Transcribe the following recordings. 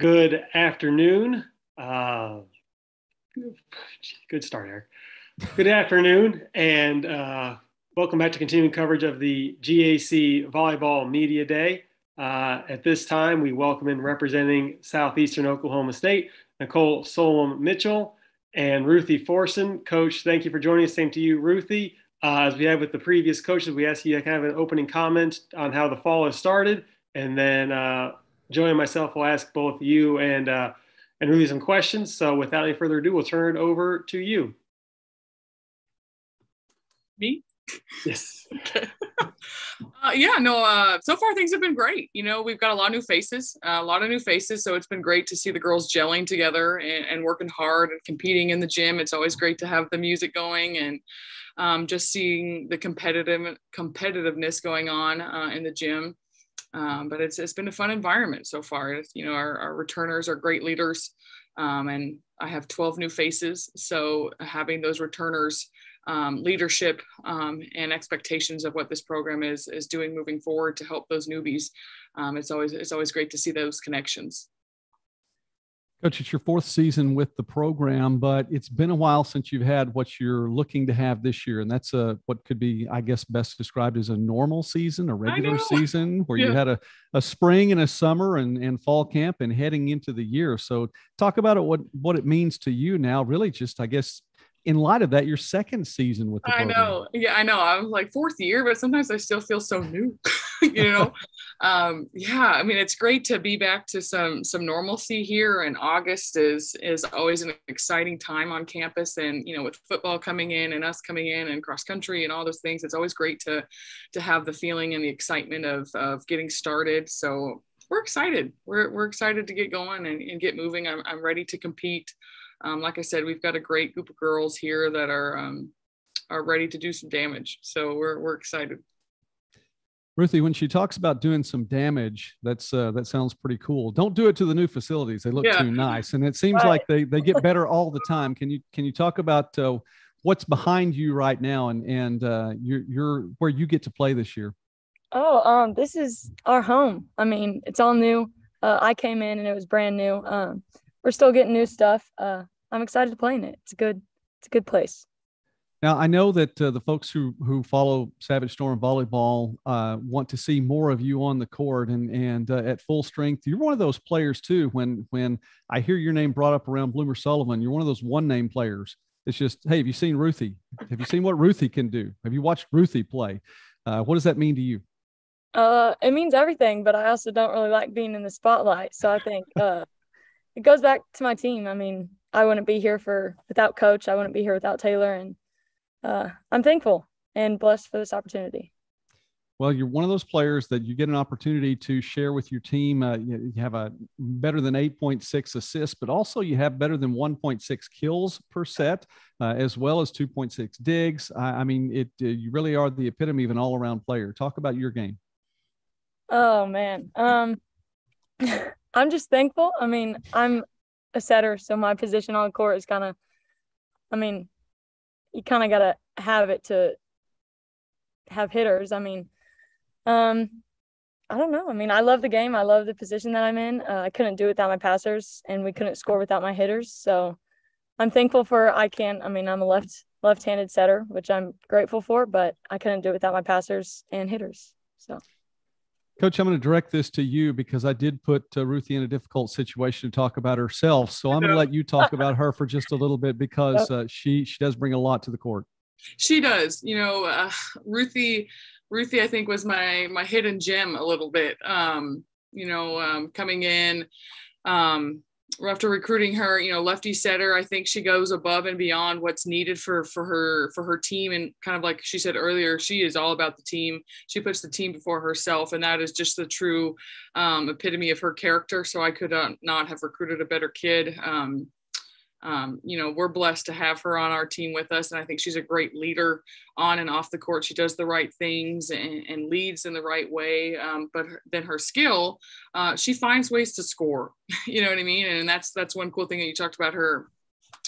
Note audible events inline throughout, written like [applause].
Good afternoon. Uh, good start, Eric. Good afternoon, and uh, welcome back to continuing coverage of the GAC Volleyball Media Day. Uh, at this time, we welcome in representing Southeastern Oklahoma State, Nicole Solum Mitchell and Ruthie Forson. Coach, thank you for joining us. Same to you, Ruthie. Uh, as we have with the previous coaches, we ask you to kind of an opening comment on how the fall has started, and then uh, Joey and myself will ask both you and uh, and Ruthie some questions. So without any further ado, we'll turn it over to you. Me? Yes. [laughs] uh, yeah, no, uh, so far things have been great. You know, we've got a lot of new faces, uh, a lot of new faces. So it's been great to see the girls gelling together and, and, working hard and competing in the gym. It's always great to have the music going and um, just seeing the competitive competitiveness going on uh, in the gym. Um, but it's, it's been a fun environment so far. You know, our, our returners are great leaders. Um, and I have 12 new faces. So having those returners um, leadership um, and expectations of what this program is is doing moving forward to help those newbies. Um, it's always it's always great to see those connections. Coach, it's your fourth season with the program, but it's been a while since you've had what you're looking to have this year, and that's a what could be, I guess, best described as a normal season, a regular season, where yeah. you had a, a spring and a summer and, and fall camp and heading into the year. So, talk about it, what what it means to you now. Really, just I guess in light of that, your second season with the I know, yeah, I know. I'm like fourth year, but sometimes I still feel so new, [laughs] you know um, yeah, I mean, it's great to be back to some some normalcy here. And August is is always an exciting time on campus, and you know, with football coming in and us coming in and cross country and all those things, it's always great to to have the feeling and the excitement of of getting started. So we're excited. We're we're excited to get going and, and get moving. I'm I'm ready to compete. Um, like I said, we've got a great group of girls here that are um, are ready to do some damage. So we're we're excited. Ruthie, when she talks about doing some damage, that's uh, that sounds pretty cool. Don't do it to the new facilities; they look yeah. too nice, and it seems right. like they they get better all the time. Can you can you talk about uh, what's behind you right now, and and uh, your your where you get to play this year? Oh, um, this is our home. I mean, it's all new. Uh, I came in and it was brand new. Um, we're still getting new stuff. Uh, I'm excited to play in it. It's a good, it's a good place. Now, I know that uh, the folks who who follow Savage Storm volleyball uh, want to see more of you on the court and and uh, at full strength. You're one of those players too. When when I hear your name brought up around Bloomer Sullivan, you're one of those one name players. It's just, hey, have you seen Ruthie? Have you seen what Ruthie can do? Have you watched Ruthie play? Uh, what does that mean to you? Uh, it means everything, but I also don't really like being in the spotlight. So I think uh, it goes back to my team. I mean, I wouldn't be here for without coach. I wouldn't be here without Taylor and uh, I'm thankful and blessed for this opportunity. Well, you're one of those players that you get an opportunity to share with your team. Uh, you, you, have a better than 8.6 assists, but also you have better than 1.6 kills per set, uh, as well as 2.6 digs. I, I mean, it uh, you really are the epitome of an all-around player. Talk about your game. Oh man, um, [laughs] I'm just thankful. I mean, I'm a setter, so my position on the court is kind of, I mean, you kind of got to have it to have hitters. I mean, um, I don't know. I mean, I love the game. I love the position that I'm in. Uh, I couldn't do it without my passers, and we couldn't score without my hitters. So I'm thankful for I can. I mean, I'm a left left-handed setter, which I'm grateful for, but I couldn't do it without my passers and hitters. So. Coach, I'm going to direct this to you because I did put uh, Ruthie in a difficult situation to talk about herself. So I'm going to let you talk [laughs] about her for just a little bit because uh, she she does bring a lot to the court. She does. You know, uh, Ruthie Ruthie I think was my my hidden gem a little bit. Um, you know, um, coming in um, after recruiting her, you know, lefty setter, I think she goes above and beyond what's needed for for her for her team. And kind of like she said earlier, she is all about the team. She puts the team before herself, and that is just the true um, epitome of her character. So I could uh, not have recruited a better kid. Um, um, you know, we're blessed to have her on our team with us. And I think she's a great leader on and off the court. She does the right things and, and leads in the right way. Um, but her, then her skill, uh, she finds ways to score. [laughs] you know what I mean? And that's that's one cool thing that you talked about her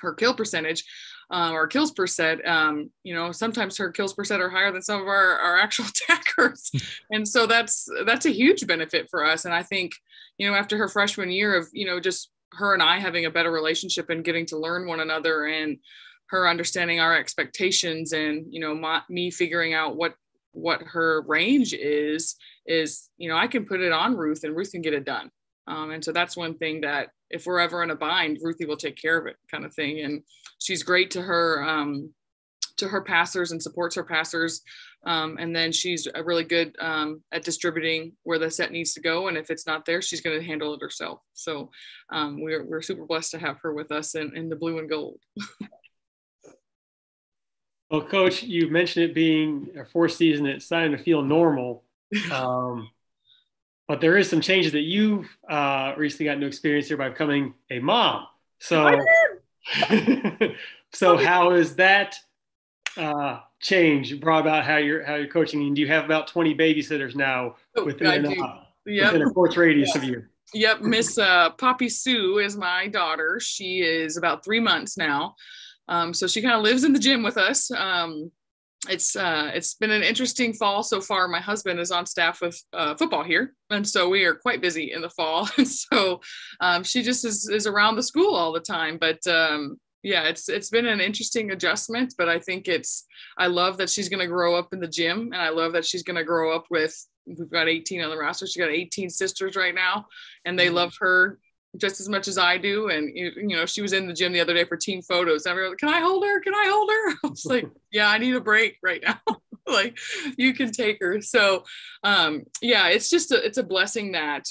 her kill percentage. um, our kills per set, um, you know, sometimes her kills per set are higher than some of our, our actual [laughs] attackers. and so that's, that's a huge benefit for us. And I think, you know, after her freshman year of, you know, just her and I having a better relationship and getting to learn one another and her understanding our expectations and, you know, my, me figuring out what, what her range is, is, you know, I can put it on Ruth and Ruth can get it done. Um, and so that's one thing that if we're ever in a bind, Ruthie will take care of it kind of thing. And she's great to her, um, to her passers and supports her passers. Um, and then she's really good um, at distributing where the set needs to go. And if it's not there, she's going to handle it herself. So um, we're, we're super blessed to have her with us in, in the blue and gold. [laughs] well, coach, you mentioned it being a fourth season. It's starting to feel normal. [laughs] Um, but there is some changes that you've uh, recently gotten to experience here by becoming a mom. So, [laughs] so how is that uh, change brought about how you're how you're coaching? And do you have about 20 babysitters now oh, within, uh, yep. within a fourth radius of you? Yep, Miss uh, Poppy Sue is my daughter. She is about three months now. Um, so she kind of lives in the gym with us. Um, it's uh, it's been an interesting fall so far. My husband is on staff with uh, football here, and so we are quite busy in the fall. [laughs] And so um, she just is is around the school all the time. But um, yeah, it's it's been an interesting adjustment. But I think it's I love that she's going to grow up in the gym, and I love that she's going to grow up with. We've got 18 on the roster. She's got 18 sisters right now, and they mm-hmm. love her just as much as I do. And you, know, she was in the gym the other day for team photos. And like, can I hold her? Can I hold her? [laughs] I was like, [laughs] yeah, I need a break right now. [laughs] like you can take her. So um, yeah, it's just a, it's a blessing that,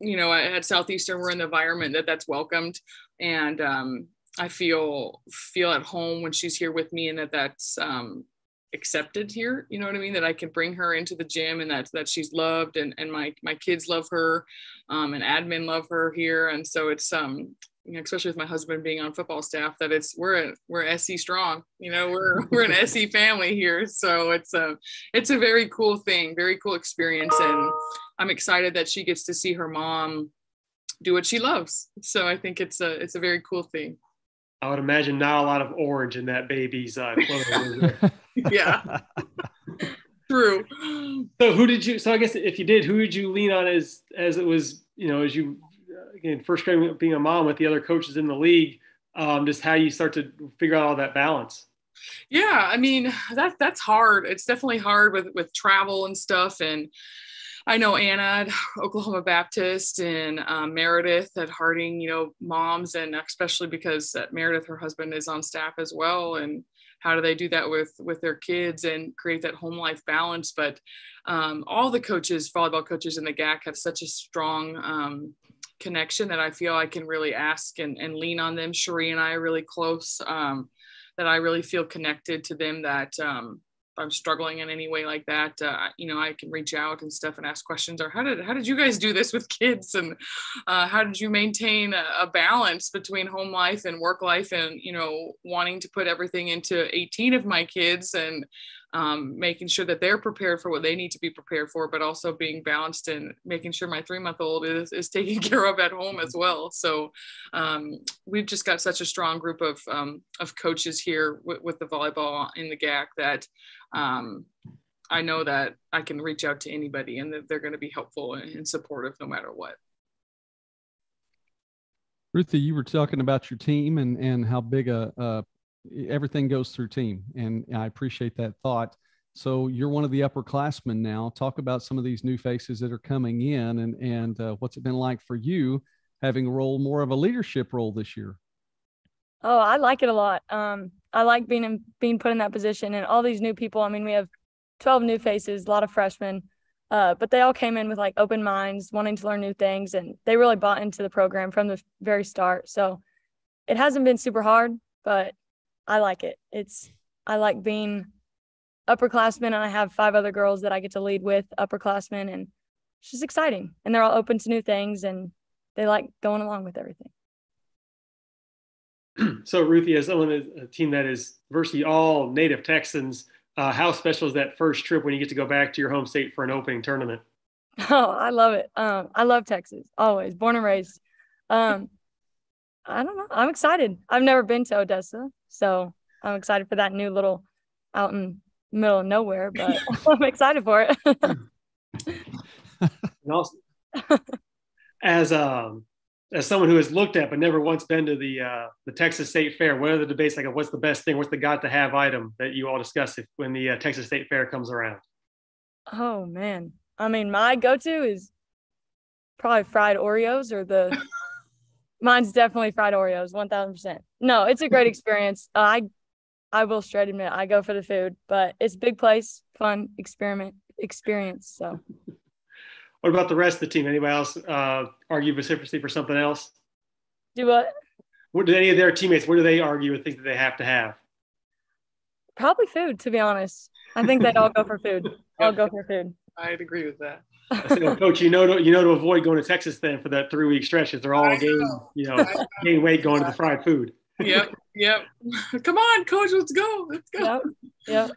you know, at Southeastern, we're in the environment that that's welcomed. And um, I feel, feel at home when she's here with me and that that's, um, accepted here you know what i mean? That i can bring her into the gym and that that she's loved and and my my kids love her um, and admin love her here. And so it's um you know, especially with my husband being on football staff that it's we're we're SE strong you know we're [laughs] we're an SE family here. So it's a it's a very cool thing very cool experience. And I'm excited that she gets to see her mom do what she loves. So I think it's a it's a very cool thing I would imagine not a lot of orange in that baby's uh, [laughs] clothing. yeah. [laughs] True. So who did you? So I guess if you did, who did you lean on as as it was? You know, as you uh, again first grade being a mom with the other coaches in the league, um, just how you start to figure out all that balance. Yeah, I mean that that's hard. It's definitely hard with with travel and stuff, and I know Anna at [laughs] Oklahoma Baptist and um, Meredith at Harding, you know, moms, and especially because Meredith, her husband, is on staff as well. And how do they do that with with their kids and create that home life balance? But um, all the coaches, volleyball coaches in the GAC, have such a strong um, connection that I feel I can really ask and, and lean on them. Cherie and I are really close. Um, that I really feel connected to them. That um, I'm struggling in any way like that, uh, you know, I can reach out and stuff and ask questions. Or how did how did you guys do this with kids, and uh, how did you maintain a, a, balance between home life and work life, and you know, wanting to put everything into 18 of my kids and um, making sure that they're prepared for what they need to be prepared for, but also being balanced and making sure my three month old is, is [laughs] taken care of at home as well. So um, we've just got such a strong group of, um, of coaches here with, with, the volleyball in the GAC that um, I know that I can reach out to anybody and that they're going to be helpful and supportive no matter what. Ruthie, you were talking about your team and, and how big a, a everything goes through team and i appreciate that thought. So you're one of the upperclassmen now. Talk about some of these new faces that are coming in and and uh, what's it been like for you having a role more of a leadership role this year? Oh i like it a lot. Um, i like being in, being put in that position and all these new people. I mean we have 12 new faces a lot of freshmen uh, but they all came in with like open minds wanting to learn new things and they really bought into the program from the very start. So it hasn't been super hard but I like it. It's I like being upperclassmen, and I have five other girls that I get to lead with upperclassmen, and it's just exciting. And they're all open to new things, and they like going along with everything. [clears throat] So, Ruthie, as someone a team that is virtually all native Texans, uh, how special is that first trip when you get to go back to your home state for an opening tournament? [laughs] Oh, I love it. Um, I love Texas. Always born and raised. Um, I don't know. I'm excited. I've never been to Odessa, so I'm excited for that new little out in middle of nowhere, but [laughs] [laughs] I'm excited for it. [laughs] and also, as um as someone who has looked at but never once been to the uh, the Texas State Fair, what are the debates like? What's the best thing? What's the got to have item that you all discuss if, when the uh, Texas State Fair comes around? Oh man, I mean, my go-to is probably fried Oreos or the. Mine's definitely fried Oreos, one thousand percent. No, it's a great [laughs] experience. Uh, I, I will straight admit I go for the food, but it's big place, fun experiment experience. So. [laughs] What about the rest of the team? Anybody else uh, argue vociferously for something else? Do what? What do any of their teammates? What do they argue and think that they have to have? Probably food, to be honest. I think they'd all go for food. [laughs] I'll go for food. I'd agree with that. Said, Coach, you know, to, you know to avoid going to Texas then for that three week stretch if they're all gain, you know, [laughs] gain weight going to the fried food. Yep, yep. [laughs] Come on, Coach, let's go, let's go. Yep, yep.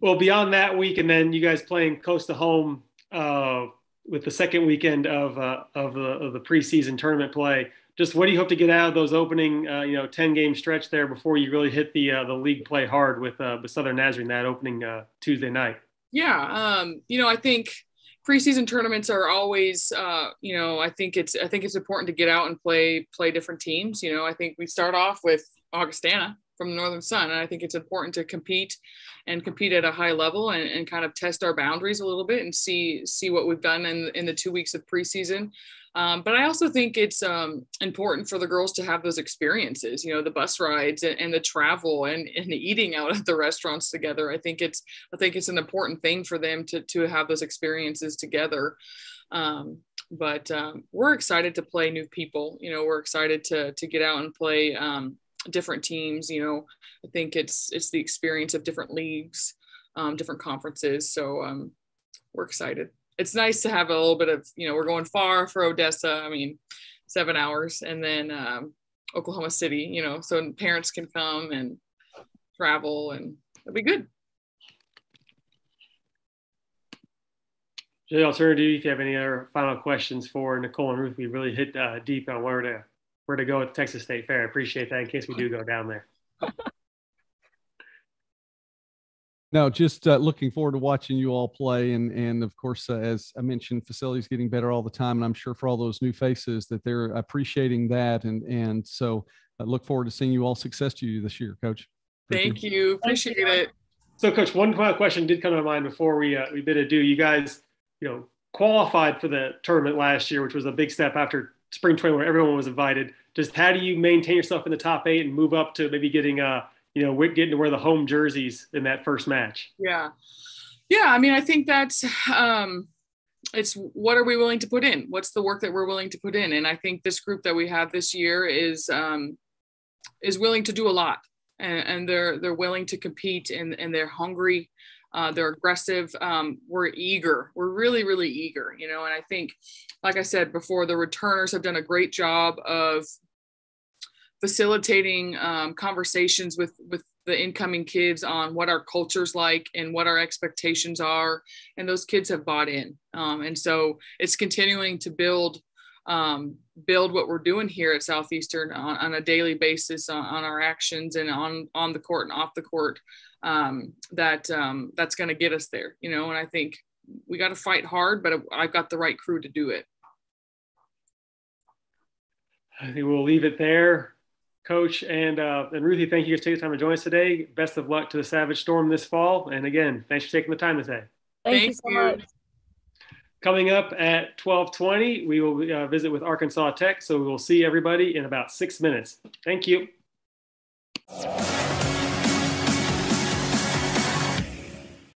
Well, beyond that week, and then you guys playing close to home uh, with the second weekend of uh, of, the, of the preseason tournament play. Just what do you hope to get out of those opening, uh, you know, ten game stretch there before you really hit the uh, the league play hard with uh, with Southern Nazarene that opening uh, Tuesday night? Yeah, um, you know, I think preseason tournaments are always, you know, I think it's I think it's important to get out and play play different teams. You know, I think we start off with Augustana from the Northern Sun. And I think it's important to compete and compete at a high level and, and kind of test our boundaries a little bit and see see what we've done in, in the two weeks of preseason. Um, but I also think it's um, important for the girls to have those experiences, you know, the bus rides and, and, the travel and, and eating out at the restaurants together. I think it's I think it's an important thing for them to to have those experiences together. Um, but um, we're excited to play new people. You know, we're excited to to get out and play um, different teams you know i think it's it's the experience of different leagues um, different conferences. So um, we're excited. It's nice to have a little bit of you know we're going far for odessa i mean seven hours and then um, oklahoma city you know so parents can come and travel and it'll be good. Jay, I'll turn to you if you have any other final questions for Nicole and Ruth. We really hit uh, deep on where to where to go at Texas State Fair. I appreciate that in case we do go down there. [laughs] no, just uh, looking forward to watching you all play, and and of course, uh, as I mentioned, facilities getting better all the time, and I'm sure for all those new faces that they're appreciating that, and and so I look forward to seeing you all success to you this year, Coach. Thank, Thank you. you, appreciate Thank you. it. So, Coach, one final question did come to mind before we uh, we bid adieu. You guys, you know, qualified for the tournament last year, which was a big step after spring training where everyone was invited. Just how do you maintain yourself in the top eight and move up to maybe getting uh you know getting to wear the home jerseys in that first match? Yeah, yeah. I mean, I think that's um, it's what are we willing to put in? What's the work that we're willing to put in? And I think this group that we have this year is um, is willing to do a lot, and, and they're they're willing to compete and and they're hungry uh, they're aggressive. Um, we're eager. We're really, really eager, you know. And I think, like I said before, the returners have done a great job of facilitating um, conversations with with the incoming kids on what our culture's like and what our expectations are and those kids have bought in um, and so it's continuing to build um, build what we're doing here at southeastern on, on a daily basis on, on, our actions and on on the court and off the court um, that um, that's going to get us there, you know. And I think we got to fight hard, but I've got the right crew to do it. I think we'll leave it there, Coach and uh, and Ruthie. Thank you for taking the time to join us today. Best of luck to the Savage Storm this fall, and again, thanks for taking the time today. Thank, Thank you so you. much. Coming up at 12:20, we will uh, visit with Arkansas Tech. So we will see everybody in about six minutes. Thank you.